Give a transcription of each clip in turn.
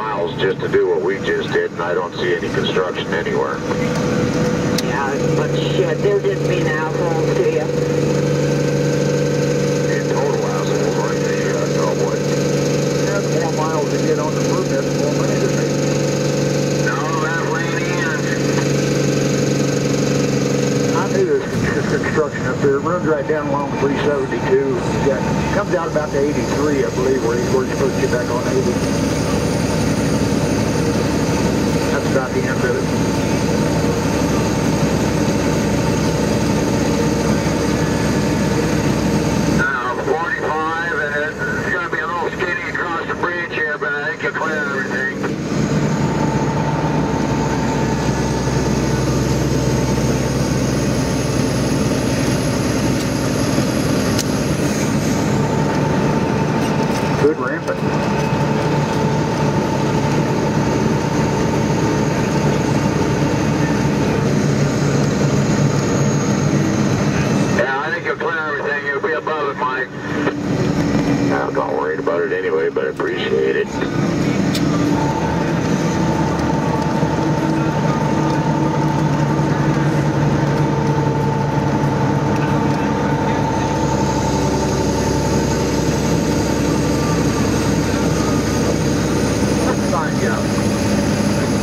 eight miles just to do what we just did, and I don't see any construction anywhere. Yeah, but shit, they're just being assholes to you. In total assholes, aren't they, uh, Cowboy? Yeah, the more miles they get on the permit, the more money. No, that lane ends. I knew this, this construction up there, it runs right down along 372. Got, comes out about to 83, I believe, where, he, where he's supposed to get back on 80. About the end of it. Now, 45, and it- it's gonna be a little skinny across the bridge here, but I think you cleared everything. Good ramping. Yeah, I think you'll clear everything. You'll be above it, Mike. I'm not worried about it anyway, but I appreciate it. Fine job.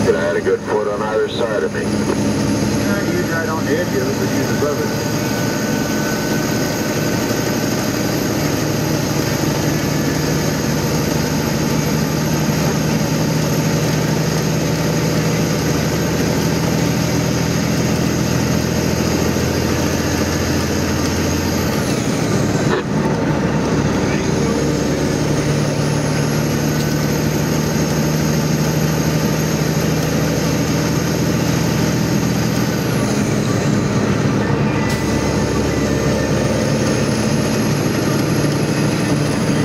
But I had a good foot on either side of me. Yeah, you was right on the edge of it, but you was above it.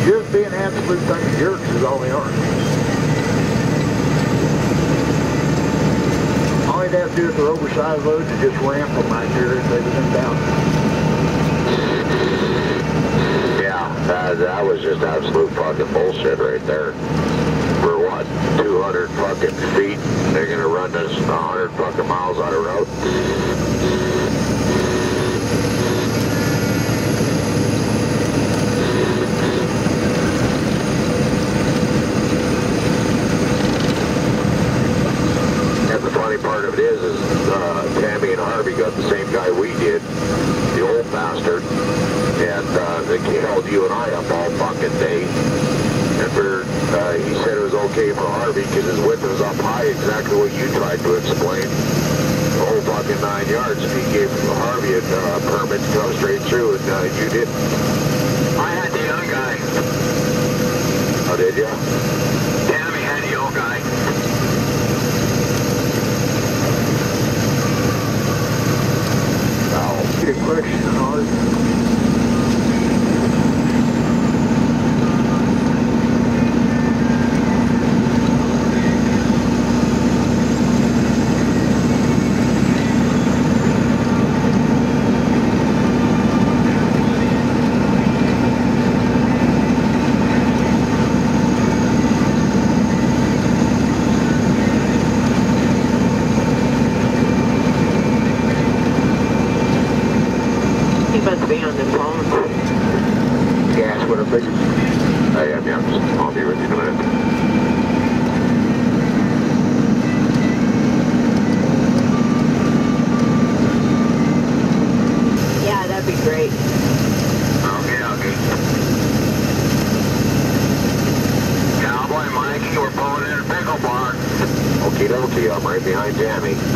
Just being absolute fucking jerks is all they are. All they'd have to their loads is just ramp them right here they was in down. Yeah, that, that was just absolute fucking bullshit right there. For what, 200 fucking feet, they're gonna run us 100 fucking miles on a road? And the funny part of it is, is uh, Tammy and Harvey got the same guy we did, the old bastard, and uh, they held you and I up all fucking day. And for, uh, he said it was okay for Harvey because his width was up high, exactly what you tried to explain. The whole fucking nine yards. And he gave Harvey a uh, permit to come straight through, and uh, you didn't. I had the young guy. Oh, did you? Tammy had the old guy. I'll get a question on it. He must be on the phone. Gas, what I figured. I am, yeah. I'll be with you in a minute. Yeah, that'd be great. Okay, okay. Cowboy Mikey, we're pulling in a pickle bar. Okie dokie, I'm right behind Tammy.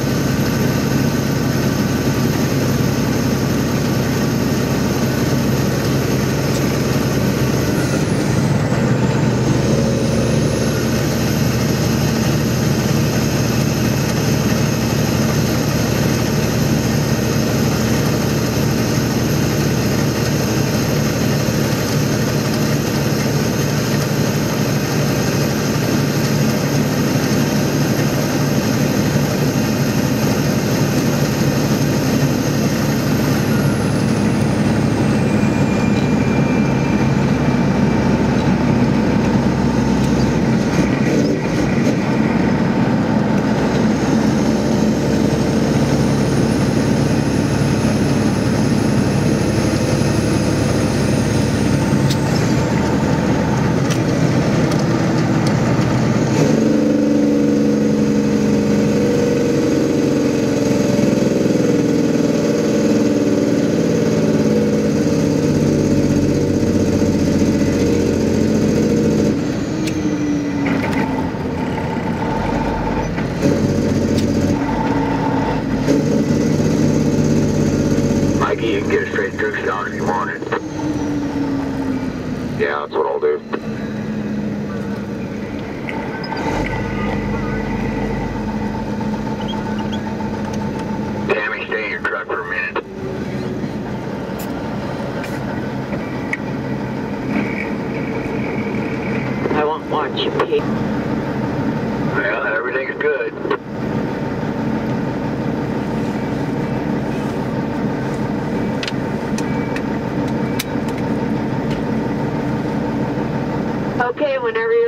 Whenever you're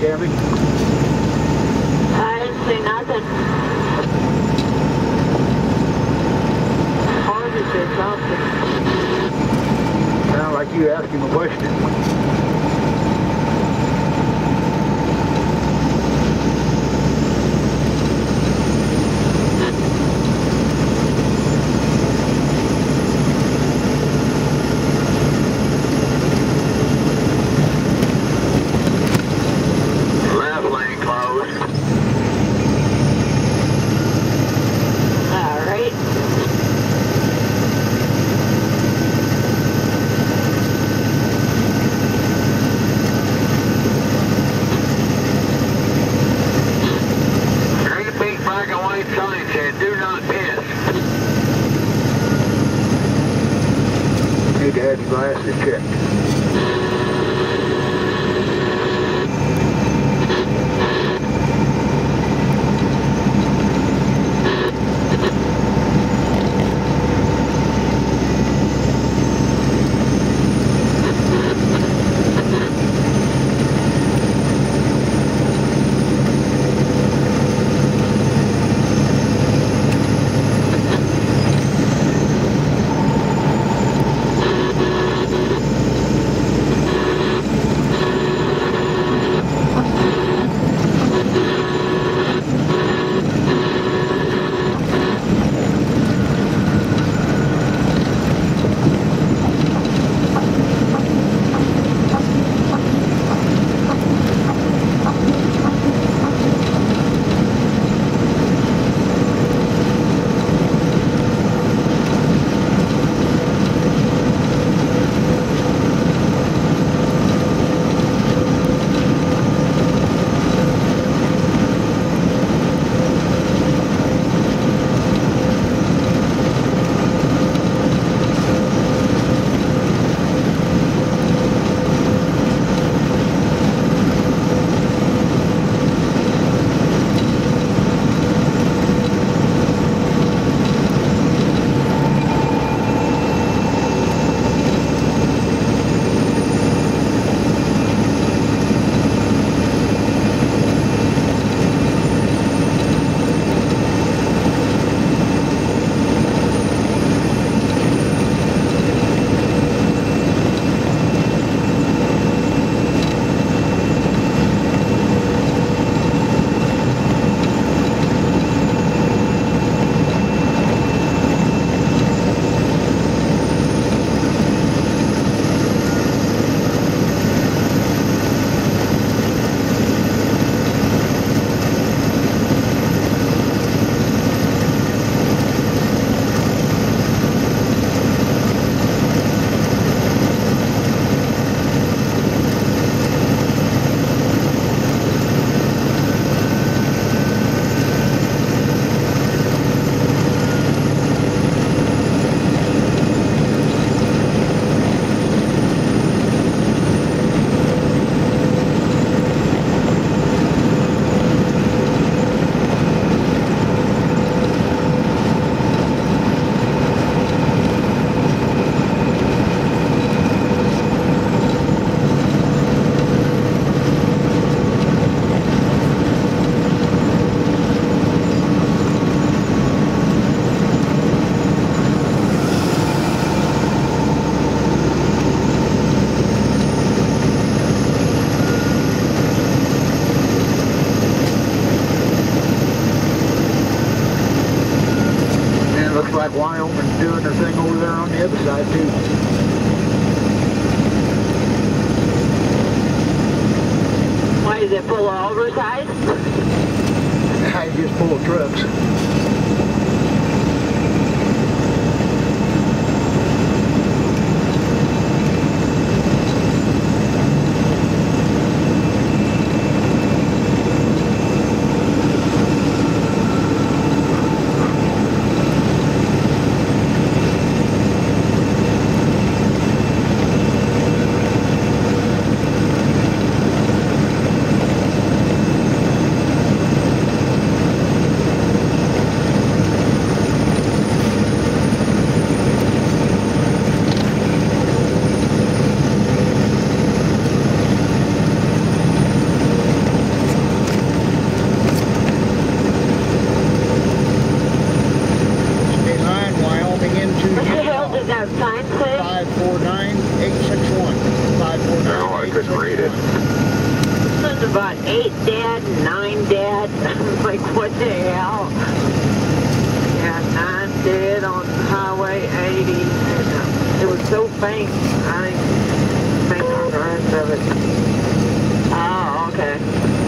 say, Tammy? I didn't see nothing. Harvey said something. Sound like you asked him a question. Looks like Wyoming's doing their thing over there on the other side too. Why is it full of oversized? It's just full of trucks. That No, I couldn't read it. This about 8 dead, 9 dead. Like, what the hell? Yeah, 9 dead on Highway 80. It was so faint. I didn't think on the rest of it. Oh, okay.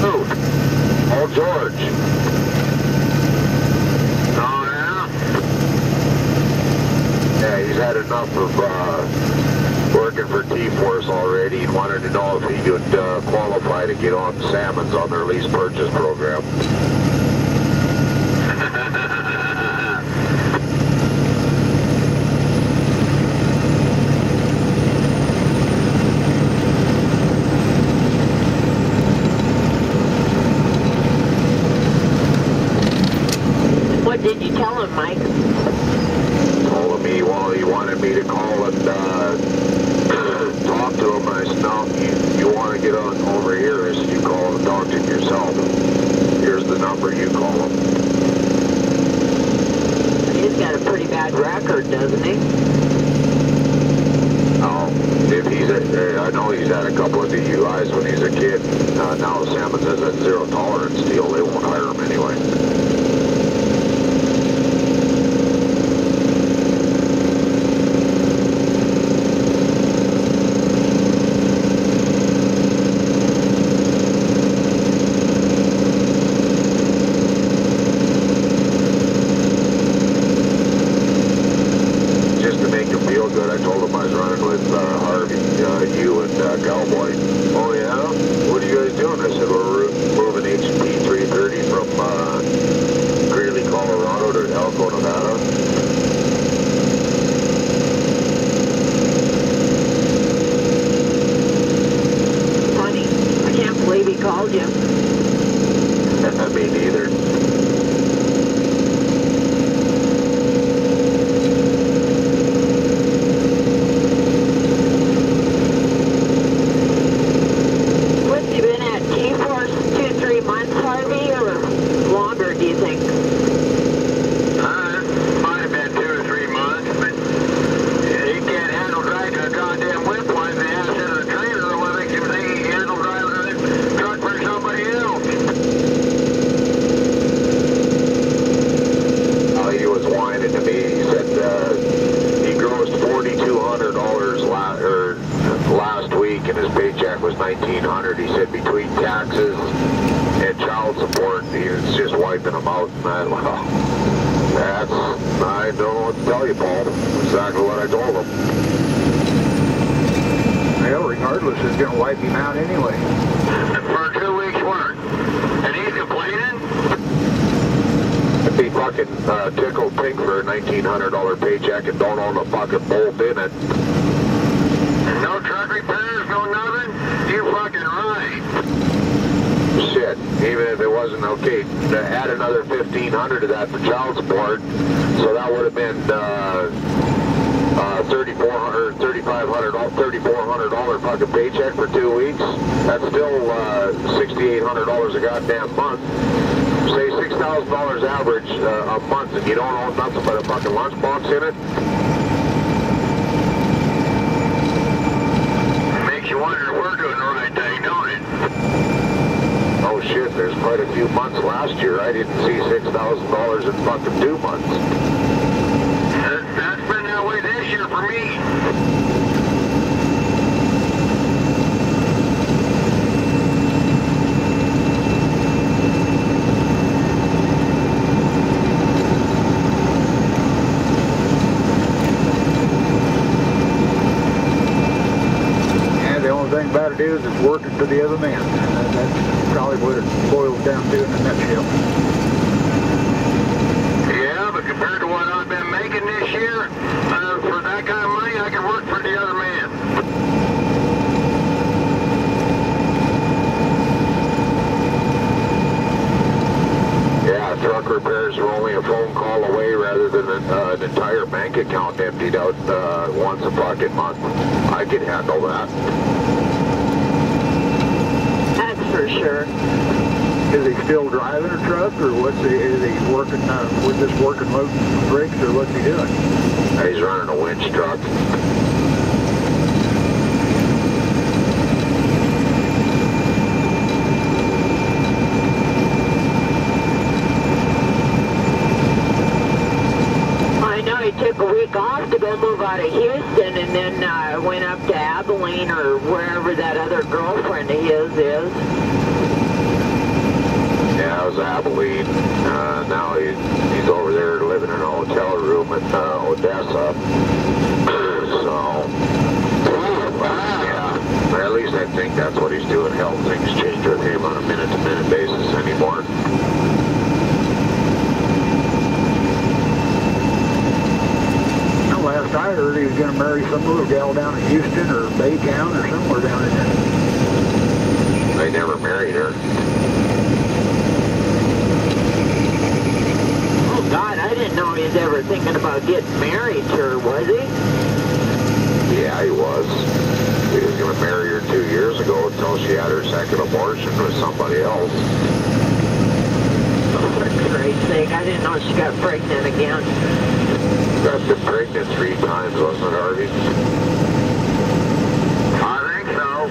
Who? Oh, George. Oh, yeah? Yeah, he's had enough of uh, working for T-Force already. He wanted to know if he could uh, qualify to get on Salmons on their lease purchase program. What did you tell him, Mike? told him he, well, he wanted me to call and uh, talk to him. I said, no, you, you want to get on over here. I said, you call and talk to him yourself. Here's the number. You call him. He's got a pretty bad record, doesn't he? Oh, if he's a, uh, I know he's had a couple of DUIs when he's a kid. Uh, uh, now Salmon says that zero tolerance deal, they won't hire him anyway. 1500 of that for child support, so that would have been uh, uh, 3400 3500 $3,400 fucking paycheck for two weeks. That's still uh, $6,800 a goddamn month. Say $6,000 average uh, a month if you don't own nothing but a fucking lunchbox in it. Makes you wonder if we're doing the right thing, don't it? Shit, there's quite a few months last year I didn't see six thousand dollars in fucking two months. That's been that way this year for me. And the only thing about is it's working for the other man. And that's probably what it boils down to in a nutshell. Yeah, but compared to what I've been making this year, uh, for that kind of money, I can work for the other man. Yeah, truck repairs are only a phone call away rather than an, uh, an entire bank account emptied out uh, once a fucking month. I can handle that. That's for sure. Is he still driving a truck, or what's he, is he working uh, with this working loading bricks, or what's he doing? He's running a winch truck. I know he took a week off to go move out of Houston and then uh, went up to Abilene or wherever that other girlfriend of his is. Yeah, it was Abilene. Uh, now he's, he's over there living in a hotel room in uh, Odessa. so, yeah, at least I think that's what he's doing. Hell, things change with him on a minute-to-minute basis anymore. Last I heard, he was going to marry some little gal down in Houston or Baytown or somewhere down in there. They never married her. Oh God, I didn't know he was ever thinking about getting married to her, was he? Yeah, he was. He was going to marry her two years ago until she had her second abortion with somebody else. Oh, for Christ's sake, I didn't know she got pregnant again. Got been pregnant three times, wasn't it, Harvey? I think so.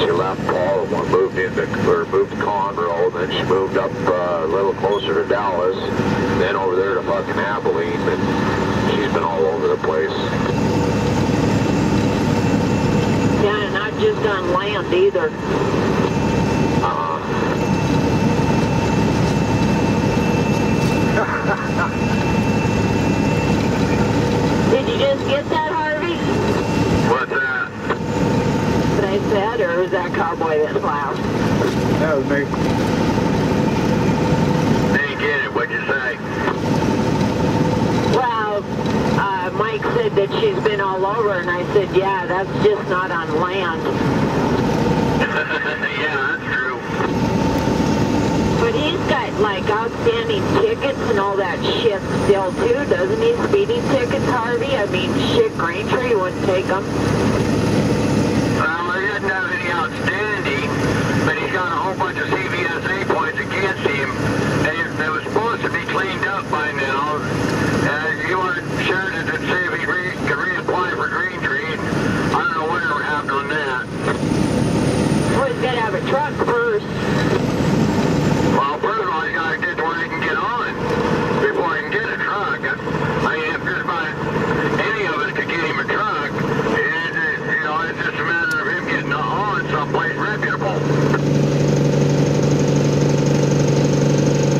she left Paul and moved into or moved to Conroe, then she moved up uh, a little closer to Dallas, then over there to fucking Abilene, and she's been all over the place. Yeah, and not just on land either. Uh-huh. Did you just get that? That I said, or is that cowboy that's loud? That was me. Didn't get it. What'd you say? Well, uh, Mike said that she's been all over, and I said, yeah, that's just not on land. yeah, that's true. But he's got like outstanding tickets and all that shit still too, doesn't he? Speeding tickets, Harvey. I mean, shit, Graintree wouldn't take them. Well, he doesn't have any outstanding, but he's got a whole bunch of CVSA points against him. They, they were supposed to be cleaned up by now. Uh, you weren't sure that it say if he re, could reapply for Green Tree. and I don't know whatever happened on that. Well, he's got to have a truck first. Well, first of all, he's got to get to where he can get on before he can get a truck. I mean, if just about any of us could get him a truck, it, it, you know, it's just a matter of him getting on someplace reputable.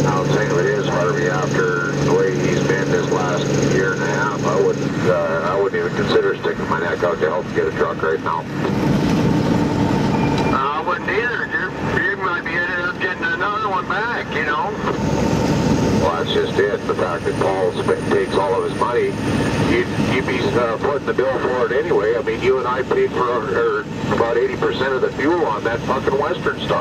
I'll say it is, Harvey, after the way he's been this last year and a half, I wouldn't, uh, I wouldn't even consider neck out to help get a truck right now. I wouldn't either. You, you might be ended up getting another one back, you know. Well, that's just it. The fact that Paul takes all of his money, you'd, you'd be uh, putting the bill for it anyway. I mean, you and I paid for or, about 80% of the fuel on that fucking Western Star.